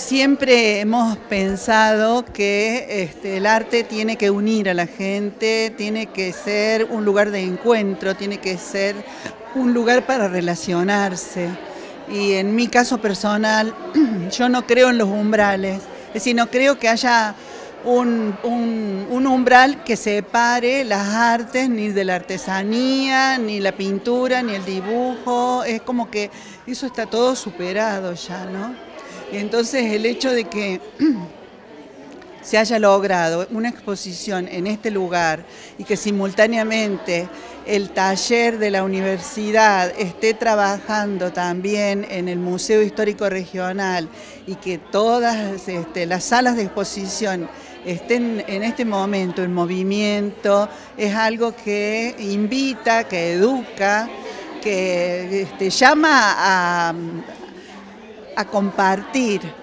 siempre hemos pensado que este, el arte tiene que unir a la gente, tiene que ser un lugar de encuentro, tiene que ser un lugar para relacionarse. Y en mi caso personal, yo no creo en los umbrales, es decir, no creo que haya un, un, umbral que separe las artes, ni de la artesanía, ni la pintura, ni el dibujo, es como que eso está todo superado ya, ¿no? Entonces el hecho de que se haya logrado una exposición en este lugar y que simultáneamente el taller de la universidad esté trabajando también en el Museo Histórico Regional y que todas este, las salas de exposición estén en este momento en movimiento, es algo que invita, que educa, que este, llama a, a compartir